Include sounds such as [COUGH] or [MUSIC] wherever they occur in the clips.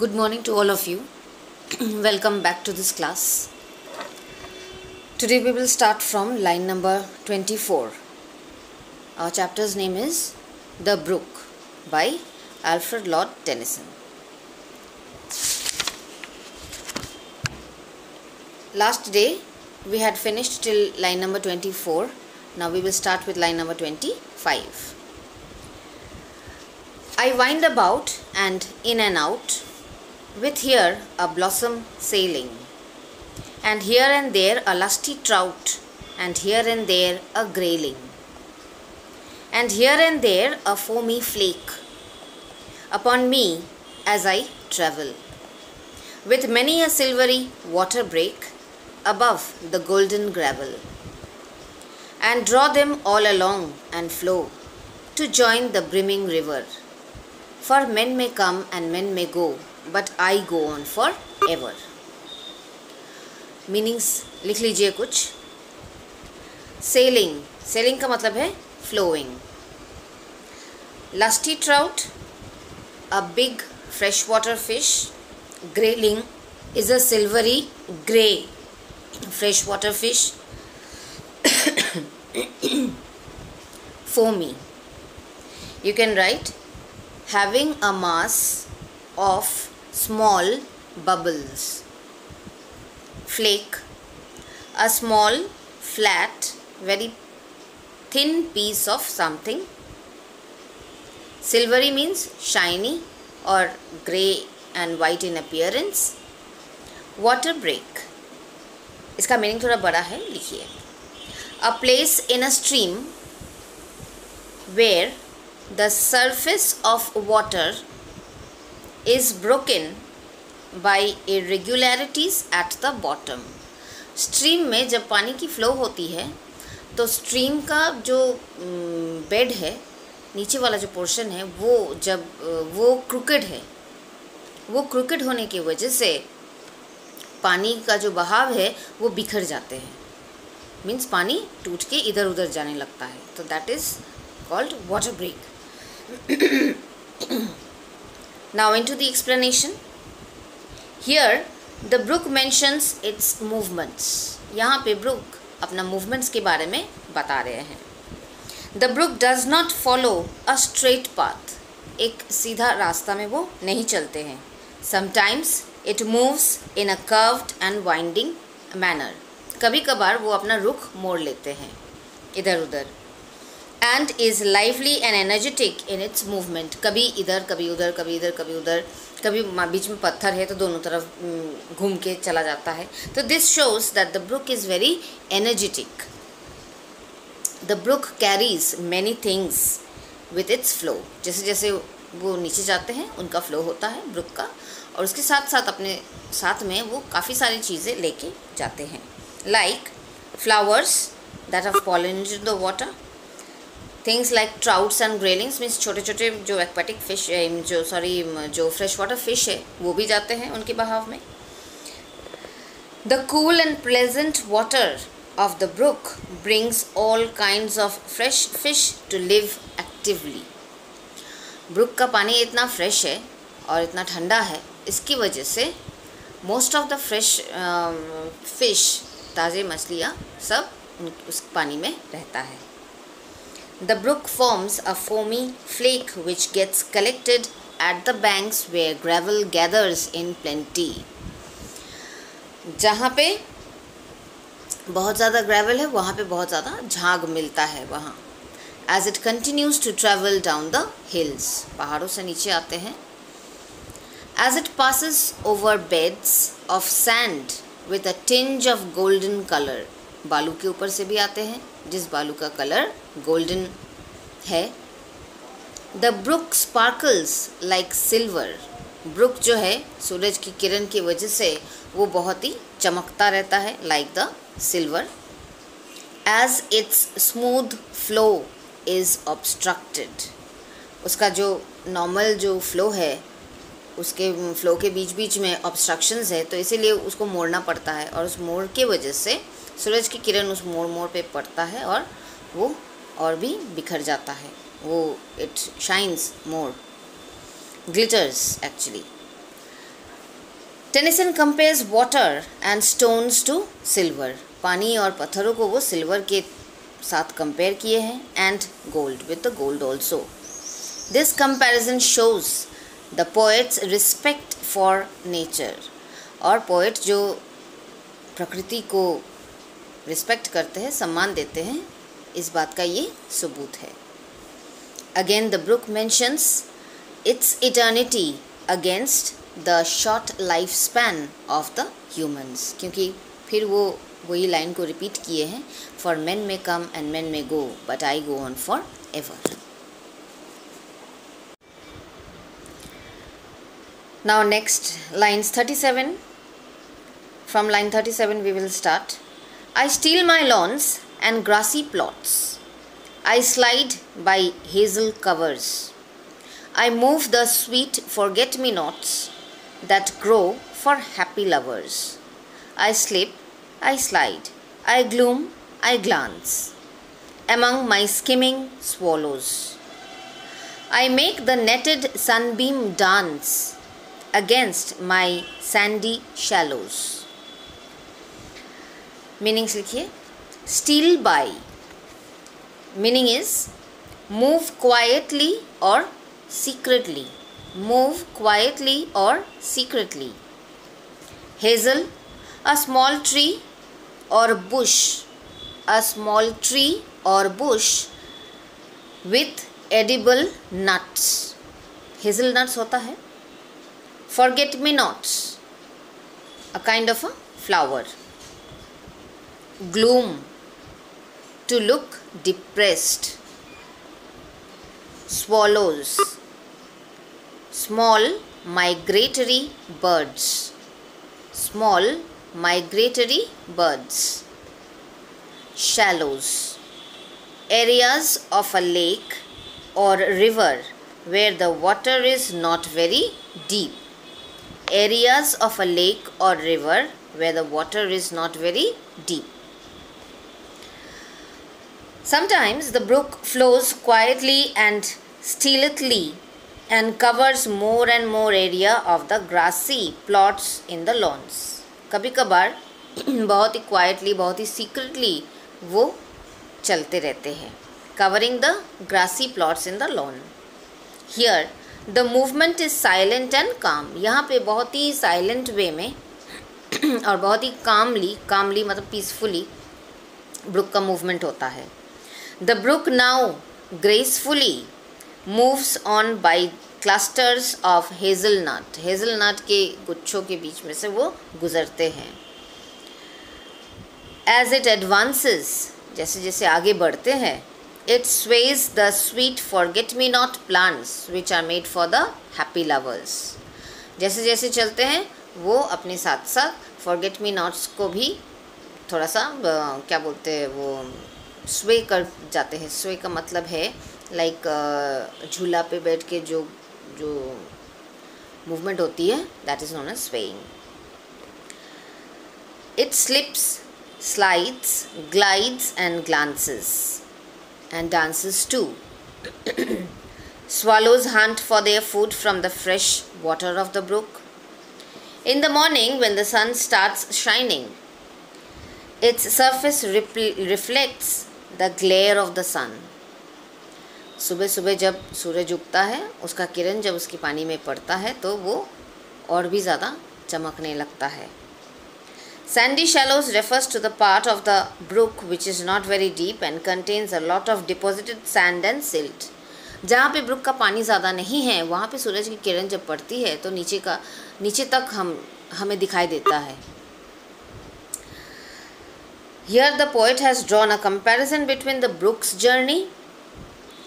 Good morning to all of you. [CLEARS THROAT] Welcome back to this class. Today we will start from line number 24. Our chapter's name is The Brook by Alfred Lord Tennyson. Last day we had finished till line number 24. Now we will start with line number 25. I wind about and in and out, with here a blossom sailing, and here and there a lusty trout, and here and there a grayling, and here and there a foamy flake, upon me as I travel, with many a silvery water break above the golden gravel, and draw them all along and flow to join the brimming river. For men may come and men may go, but I go on for ever. Meanings लिख लीजिए कुछ selling selling का मतलब है flowing lusty trout a big fresh water fish grayling is a silvery gray freshwater fish [COUGHS] foamy you can write having a mass of small bubbles flake a small flat very thin piece of something silvery means shiny or gray and white in appearance water break इसका meaning थोड़ा बड़ा है लिखिए a place in a stream where the surface of water is broken by irregularities at the bottom. Stream में जब पानी की flow होती है तो स्ट्रीम का जो बेड है, नीचे वाला जो पोर्शन है, वो जब, वो क्रुकेड है। वो क्रुकेड होने की वजह से पानी का जो बहाव है, वो बिखर जाते हैं। मीन्स पानी टूट के इधर उधर जाने लगता है। तो that is called water break. Now into the explanation. Here, the brook mentions its movements. यहाँ पे ब्रुक अपना मूवमेंट्स के बारे में बता रहे हैं। The brook does not follow a straight path एक सीधा रास्ता में वो नहीं चलते हैं। Sometimes it moves in a curved and winding manner कभी कभार वो अपना रुख मोड़ लेते हैं। इधर उधर and is lively and energetic in its movement कभी इधर, कभी उधर, कभी इधर, कभी उधर, कभी बीच में पत्थर है तो दोनों तरफ़ घूम के चला जाता है। तो this shows that the brook is very energetic the brook carries many things with its flow जैसे जैसे वो नीचे जाते हैं, उनका फ्लो होता है ब्रुक का। और उसके साथ साथ अपने, साथ में वो काफ़ी सारी चीज़ें लेके जाते हैं। Like flowers that have pollinated the water things like trouts and graylings means छोटे छोटे जो एक्वेटिक फ़िश जो सॉरी जो फ्रेश वाटर फ़िश है, वो भी जाते हैं उनके बहाव में। The cool and pleasant water of the brook brings all kind of fresh fish to live actively brook का पानी इतना फ्रेश है और इतना ठंडा है, इसकी वजह से most of the fresh fish ताज़े मछलियाँ सब उस पानी में रहता है। The brook forms a foamy flake which gets collected at the banks where gravel gathers in plenty. जहाँ पे बहुत ज़्यादा ग्रेवल है, वहाँ पे बहुत ज़्यादा झाग मिलता है वहाँ। As it continues to travel down the hills पहाड़ों से नीचे आते हैं। As it passes over beds of sand with a tinge of golden colour बालू के ऊपर से भी आते हैं। जिस बालू का कलर गोल्डन है the brook sparkles like silver brook जो है, सूरज की किरण की वजह से वो बहुत ही चमकता रहता है like the silver as its smooth flow is obstructed उसका जो नॉर्मल जो फ्लो है, उसके फ्लो के बीच बीच में ऑब्स्ट्रक्शंस है तो इसीलिए उसको मोड़ना पड़ता है और उस मोड़ के वजह से सूरज की किरण उस मोड़ मोड़ पे पड़ता है और वो और भी बिखर जाता है। वो it shines more glitters actually Tennyson compares water and stones to silver पानी और पत्थरों को वो सिल्वर के साथ कंपेयर किए हैं and gold with the gold also this comparison shows the poet's respect for nature और पोएट जो प्रकृति को रिस्पेक्ट करते हैं, सम्मान देते हैं, इस बात का ये सबूत है। Again the brook mentions its eternity against the short life span of the humans क्योंकि फिर वो वही लाइन को रिपीट किए हैं फॉर मैन में come and man may go but I go on for ever now next now, next, lines 37 from line 37 we will start. I steal my lawns and grassy plots i slide by hazel covers i move the sweet forget me nots that grow for happy lovers i slip I slide, I gloom, I glance among my skimming swallows. I make the netted sunbeam dance against my sandy shallows. Meanings लिखिए steal by meaning is move quietly और secretly move quietly और secretly hazel a small tree और bush a small tree और bush with edible nuts hazel nuts होता है forget me nots a kind of a flower gloom to look depressed swallows small migratory birds small migratory birds. Shallows areas of a lake or river where the water is not very deep. Areas of a lake or river where the water is not very deep. Sometimes the brook flows quietly and stealthily and covers more and more area of the grassy plots in the lawns. कभी कभार [CLEARS THROAT] बहुत ही quietly बहुत ही secretly वो चलते रहते हैं covering the grassy plots in the lawn here the movement is silent and calm यहाँ पे बहुत ही साइलेंट वे में [CLEARS THROAT] और बहुत ही कामली कामली मतलब पीसफुली ब्रुक का मूवमेंट होता है। The brook now gracefully moves on by clusters of hazelnut hazelnut के गुच्छों के बीच में से वो गुज़रते हैं। एज इट एडवांसेस जैसे जैसे आगे बढ़ते हैं it sways the sweet forget me not plants which are made for the happy lovers जैसे जैसे चलते हैं, वो अपने साथ साथ फॉरगेट मी नॉट्स को भी थोड़ा सा क्या बोलते हैं, वो स्वे कर जाते हैं। स्वे का मतलब है लाइक झूला पे बैठ के जो जो मूवमेंट होती है that is known as swaying it slips slides glides and glances and dances to swallows hunt for their food from the fresh water of the brook in the morning when the sun starts shining its surface reflects the glare of the sun. सुबह सुबह जब सूरज उगता है, उसका किरण जब उसके पानी में पड़ता है तो वो और भी ज़्यादा चमकने लगता है। Sandy shallows refers to the part of the brook which is not very deep and contains a lot of deposited sand and silt जहाँ पे ब्रुक का पानी ज़्यादा नहीं है, वहाँ पे सूरज की किरण जब पड़ती है तो नीचे का, नीचे तक हम, हमें दिखाई देता है। Here the poet has drawn a comparison between the Brook's journey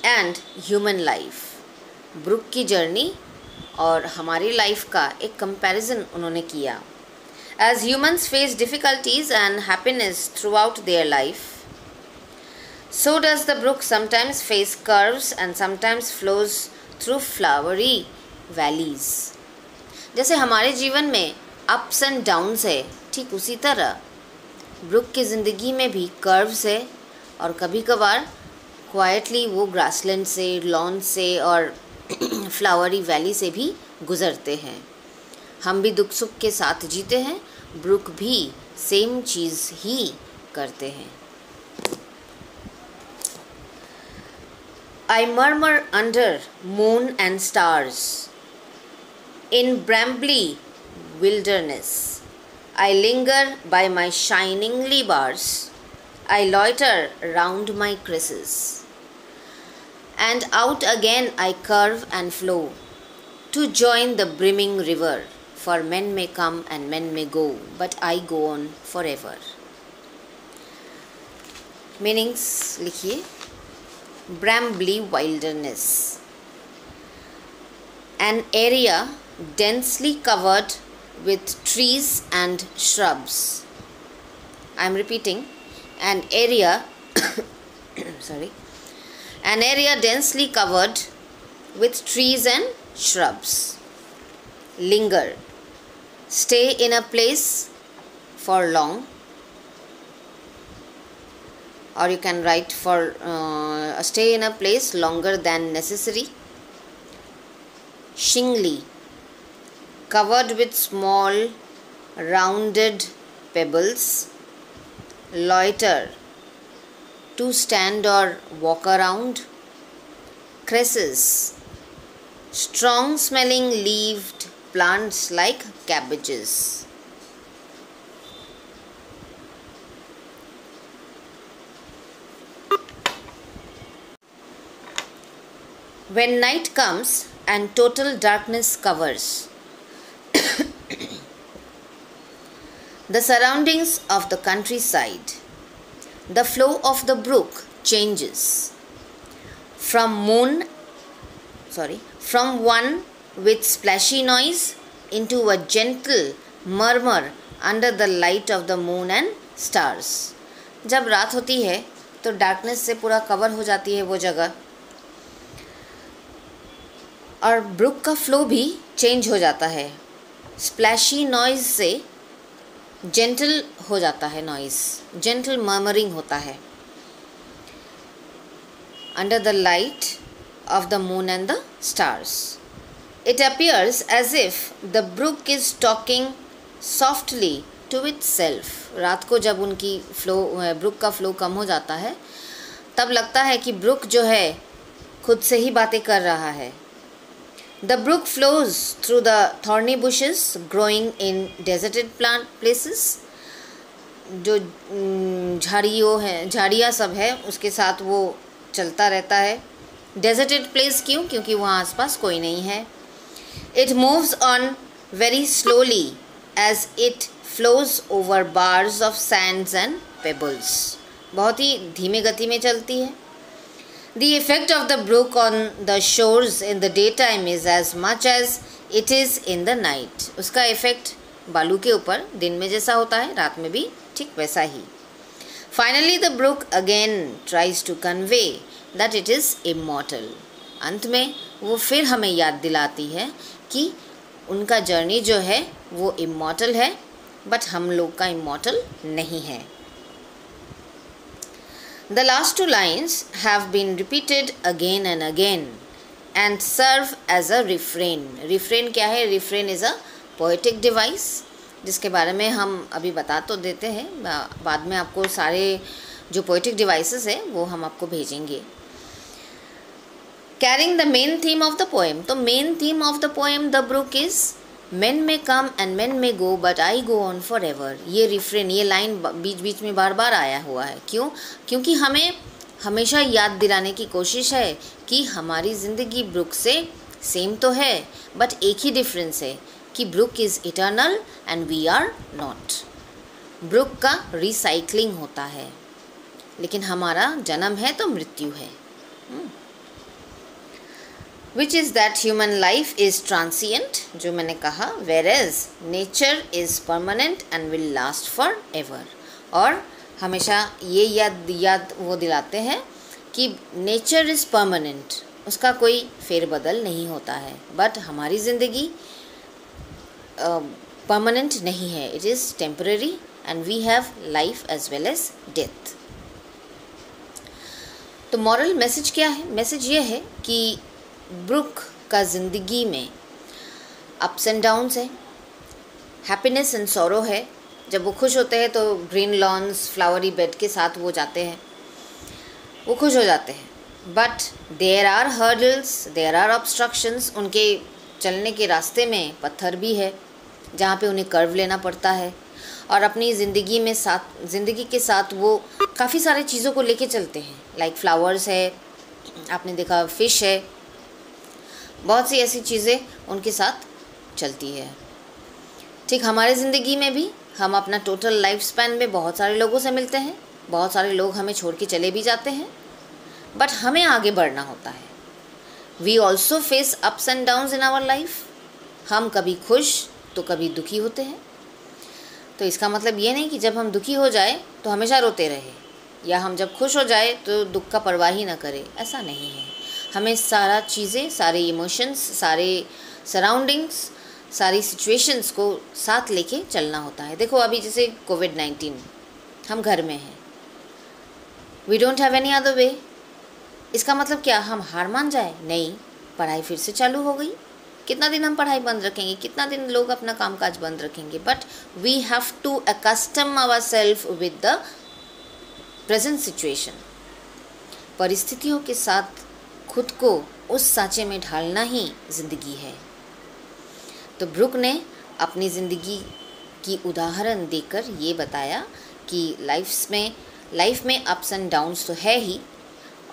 and human life brook की जर्नी और हमारी लाइफ का एक कंपैरिजन उन्होंने किया as humans face difficulties and happiness through their life so does the brook sometimes face curves and sometimes flows through flowery valleys जैसे हमारे जीवन में अप्स एंड डाउन्स है ठीक उसी तरह ब्रुक की ज़िंदगी में भी कर्व्स है और कभी कभार क्वाइटली वो ग्रासलैंड से लॉन से और [CLEARS THROAT] फ्लावरी वैली से भी गुज़रते हैं हम भी दुख सुख के साथ जीते हैं ब्रुक भी सेम चीज़ ही करते हैं I murmur under moon and stars. In brambly wilderness, I linger by my shiningly bars. I loiter round my creases. And out again I curve and flow to join the brimming river. For men may come and men may go, but I go on forever. Meanings लिखिए brambly wilderness an area densely covered with trees and shrubs. I am repeating. An area [COUGHS] sorry. An area densely covered with trees and shrubs. Linger. Stay in a place for long. Or you can write for uh, stay in a place longer than necessary. Shingly covered with small rounded pebbles. Loiter. To stand or walk around. Cresses. Strong smelling leaved plants like cabbages. When night comes and total darkness covers the surroundings of the countryside, the flow of the brook changes from moon sorry from one with splashy noise into a gentle murmur under the light of the moon and stars जब रात होती है तो darkness से पूरा cover हो जाती है वो जगह और ब्रुक का फ्लो भी चेंज हो जाता है स्प्लैशी नॉइज़ से जेंटल हो जाता है नॉइज़ जेंटल मर्मरिंग होता है। Under the light of the moon and the stars it appears as if the brook is talking softly to itself रात को जब उनकी फ्लो ब्रुक का फ्लो कम हो जाता है, तब लगता है कि ब्रुक जो है खुद से ही बातें कर रहा है। The brook flows through the thorny bushes, growing in deserted plant places. जो झाड़ियों है, झाड़ियाँ सब है, उसके साथ वो चलता रहता है। डेजर्टेड प्लेस क्यों? क्योंकि वहाँ आसपास कोई नहीं है। It moves on very slowly as it flows over bars of sands and pebbles बहुत ही धीमे गति में चलती है। The effect of the brook on the shores in the daytime is as much as it is in the night. उसका effect बालू के ऊपर, दिन में जैसा होता है, रात में भी ठीक वैसा ही। Finally the brook again tries to convey that it is immortal अंत में, वो फिर हमें याद दिलाती है कि उनका जर्नी जो है, वो इमोटल है बट हम लोग का इमोटल नहीं है। The last two lines have been repeated again and again and serve as a refrain. Refrain क्या है Refrain is a poetic device जिसके बारे में हम अभी बता तो देते हैं बाद में आपको सारे जो पोइटिक डिवाइसेस है वो हम आपको भेजेंगे carrying the main theme of the poem तो main theme of the poem the brook is men may come and men may go but I go on for ever ये रिफ्रेन ये line बीच बीच में बार बार आया हुआ है। क्यों? क्योंकि हमें हमेशा याद दिलाने की कोशिश है कि हमारी ज़िंदगी ब्रुक से सेम तो है बट एक ही डिफरेंस है कि brook is eternal and we are not brook का रिसाइकलिंग होता है। लेकिन हमारा जन्म है तो मृत्यु है। hmm. Which is that human life is transient जो मैंने कहा whereas nature is permanent and will last for ever और हमेशा ये याद याद वो दिलाते हैं कि नेचर इज़ परमानेंट उसका कोई फेरबदल नहीं होता है। बट हमारी ज़िंदगी परमानेंट uh, नहीं है। It is temporary and we have life as well as death तो मॉरल मैसेज क्या है? मैसेज ये है कि ब्रुक का ज़िंदगी में अप्स एंड डाउन्स है। हैप्पीनेस एंड सोरो है। जब वो खुश होते हैं तो ग्रीन लॉन्स फ्लावरी बेड के साथ वो जाते हैं। वो खुश हो जाते हैं। But there are hurdles there are obstructions उनके चलने के रास्ते में पत्थर भी है, जहाँ पे उन्हें कर्व लेना पड़ता है। और अपनी ज़िंदगी में साथ, ज़िंदगी के साथ वो काफ़ी सारी चीज़ों को लेके चलते हैं। लाइक फ्लावर्स है, आपने देखा फ़िश है। बहुत सी ऐसी चीज़ें उनके साथ चलती है। ठीक, हमारे ज़िंदगी में भी हम अपना टोटल लाइफ स्पैन में बहुत सारे लोगों से मिलते हैं, बहुत सारे लोग हमें छोड़ के चले भी जाते हैं बट हमें आगे बढ़ना होता है। We also face ups and downs in our life हम कभी खुश तो कभी दुखी होते हैं। तो इसका मतलब ये नहीं कि जब हम दुखी हो जाए तो हमेशा रोते रहे, या हम जब खुश हो जाए तो दुख का परवाह ही ना करें, ऐसा नहीं है। हमें सारा चीज़ें, सारे इमोशंस सारे सराउंडिंग्स सारी सिचुएशंस को साथ लेके चलना होता है। देखो, अभी जैसे कोविड नाइन्टीन हम घर में हैं। We don't have any other way इसका मतलब क्या? हम हार मान जाए? नहीं। पढ़ाई फिर से चालू हो गई। कितना दिन हम पढ़ाई बंद रखेंगे? कितना दिन लोग अपना कामकाज बंद रखेंगे? But we have to accustom ourself with the present situation परिस्थितियों के साथ खुद को उस सांचे में ढालना ही ज़िंदगी है। तो ब्रुक ने अपनी ज़िंदगी की उदाहरण देकर ये बताया कि लाइफ में लाइफ में अप्स एंड डाउन्स तो है ही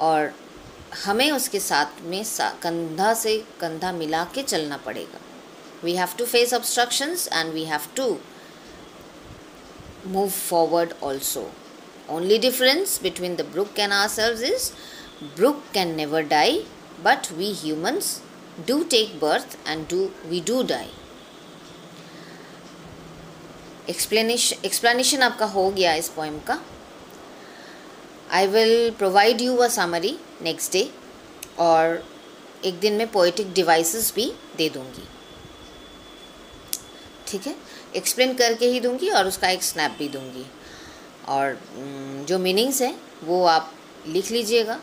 और हमें उसके साथ में सा, कंधा से कंधा मिला के चलना पड़ेगा। We have to face obstructions and we have to move forward also only difference between the brook and ourselves brook can never die but we humans do take birth and do we do die explanation explanation आपका हो गया इस poem का। I will provide you a summary next day और एक दिन में poetic devices भी दे दूँगी। ठीक है? एक्सप्लेन करके ही दूँगी और उसका एक स्नैप भी दूँगी। और जो मीनिंग्स हैं, वो आप लिख लीजिएगा।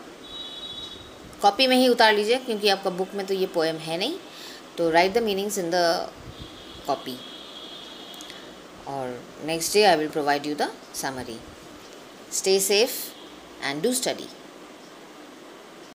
कॉपी में ही उतार लीजिए, क्योंकि आपका बुक में तो ये पोएम है नहीं। तो write the meanings in the copy और next day I will provide you the summary stay safe and do study.